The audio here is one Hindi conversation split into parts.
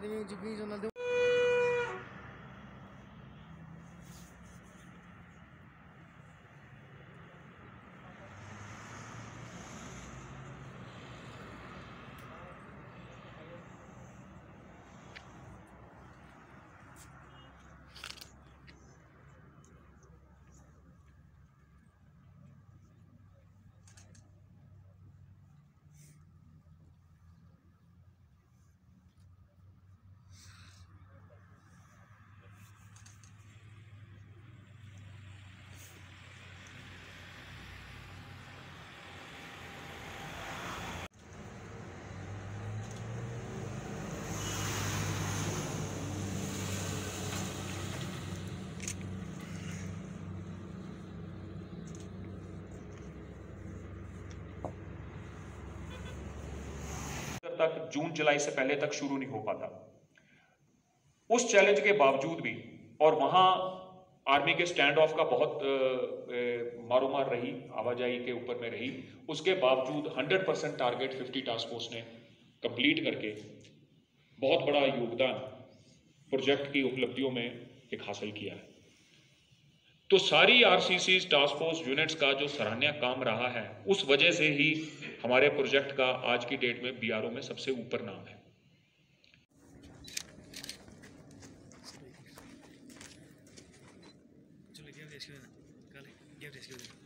Academia de Vinho Jornal तक, जून, जुलाई से पहले तक शुरू नहीं हो पाता। उस चैलेंज के बावजूद भी, और वहाँ आर्मी के स्टैंड ऑफ़ का बहुत मारोमार रही, आवाजाही के ऊपर में रही, उसके बावजूद 100 परसेंट टारगेट 50 टास्क फोर्स ने कंप्लीट करके बहुत बड़ा योगदान प्रोजेक्ट की उपलब्धियों में एक हासिल किया है। तो सारी आरसीसी टास्क फोर्स यूनिट्स का जो सराहनीय काम रहा है, उस वजह से ही हमारे प्रोजेक्ट का आज की डेट में बीआरओ में सबसे ऊपर नाम है। चलो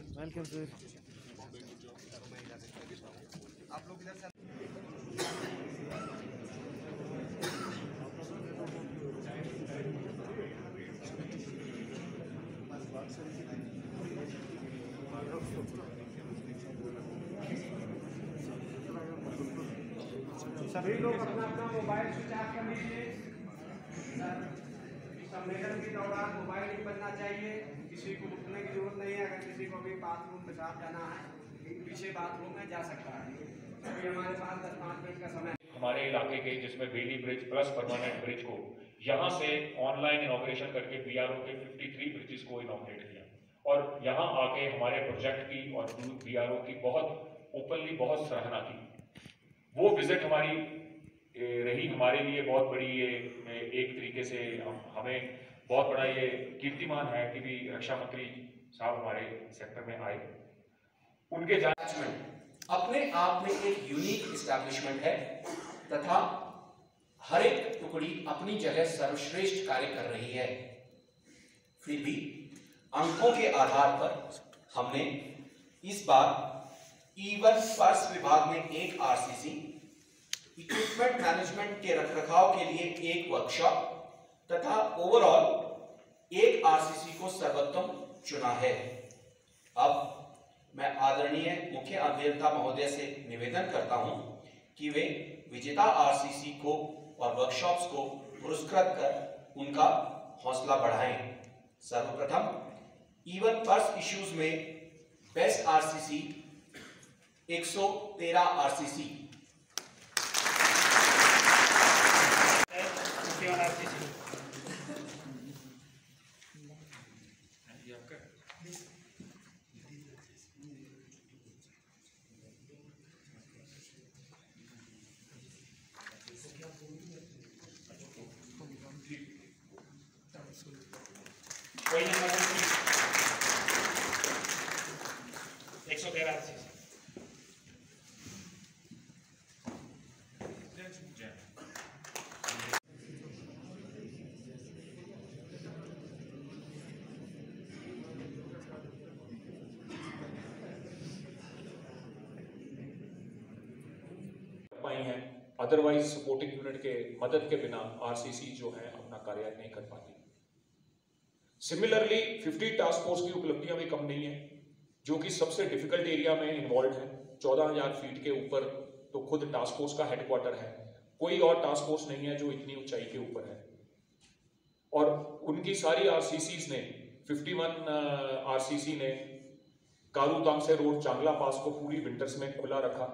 गेम रेस्क्यू काले गेम रेस्क्यू वेलकम सभी लोग अपना अपना मोबाइल स्विच ऑफ़ कर लीजिए। सम्मेलन के दौरान मोबाइल नहीं बनना चाहिए, किसी को उठने की ज़रूरत नहीं है, अगर किसी को भी बाथरूम पेशाब जाना है पीछे बाथरूम में जा सकता है। अभी हमारे पास दस पाँच मिनट का समय हमारे इलाके के, जिसमें Bailey bridge plus permanent bridge को यहाँ से ऑनलाइन इनॉग्रेशन करके बीआरओ के 53 ब्रिजेस को इनॉग्रेट किया। और यहाँ आके हमारे प्रोजेक्ट की और बीआरओ की बहुत ओपनली बहुत सराहना की। वो विज़िट हमारी रही हमारे लिए बहुत बड़ी ये एक तरीके से हम, हमें बहुत बड़ा ये कीर्तिमान है कि भी रक्षा मंत्री साहब हमारे सेक्टर में आए। उनके जान अटैचमेंट अपने आप में एक यूनिक इस्टेब्लिशमेंट है तथा हर एक टुकड़ी अपनी जगह सर्वश्रेष्ठ कार्य कर रही है। फिर भी अंकों के आधार पर हमने इस बार ईवन स्पर्श विभाग में एक आरसीसी इक्विपमेंट मैनेजमेंट के रखरखाव के लिए एक वर्कशॉप तथा ओवरऑल एक आरसीसी को सर्वोत्तम चुना है। अब मैं आदरणीय मुख्य अभियंता महोदय से निवेदन करता हूँ कि वे विजेता आरसीसी को और वर्कशॉप्स को पुरस्कृत कर उनका हौसला बढ़ाएँ। सर्वप्रथम इवन पर्स इश्यूज़ में best RCC 113 RCC otherwise supporting unit के मदद के बिना आरसीसी जो है अपना कार्य नहीं कर पाती। सिमिलरली 50 टास्क फोर्स की उपलब्धियाँ भी कम नहीं है, जो कि सबसे डिफ़िकल्ट एरिया में इन्वॉल्व है। 14000 फीट के ऊपर तो खुद टास्क फोर्स का हेडक्वार्टर है। कोई और टास्क फोर्स नहीं है जो इतनी ऊंचाई के ऊपर है। और उनकी सारी आरसीसीज ने 51 आरसीसी ने कारूतांग से रोड चांगला पास को पूरी विंटर्स में खुला रखा।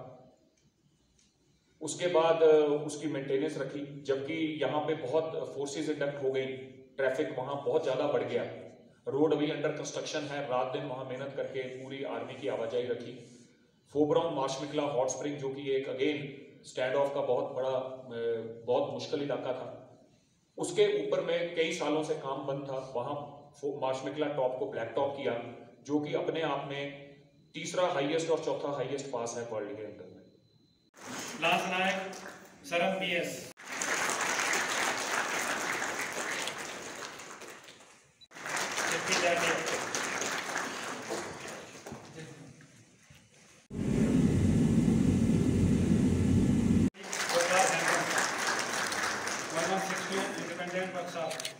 उसके बाद उसकी मेंटेनेंस रखी, जबकि यहाँ पे बहुत फोर्सेस इंडक्ट हो गई। ट्रैफ़िक वहाँ बहुत ज़्यादा बढ़ गया। रोड अभी अंडर कंस्ट्रक्शन है। रात दिन वहाँ मेहनत करके पूरी आर्मी की आवाजाही रखी। फोब्राउन मार्शमिकला हॉट स्प्रिंग जो कि एक अगेन स्टैंड ऑफ़ का बहुत बड़ा बहुत मुश्किल इलाका था। उसके ऊपर में कई सालों से काम बंद था। वहाँ मार्शमिकला टॉप को ब्लैक टॉप किया, जो कि अपने आप में तीसरा हाईएस्ट और चौथा हाईएस्ट पास है वर्ल्ड के अंदर में। लास्ट नायक सरम पी इंडिपेंडेंट जल्दी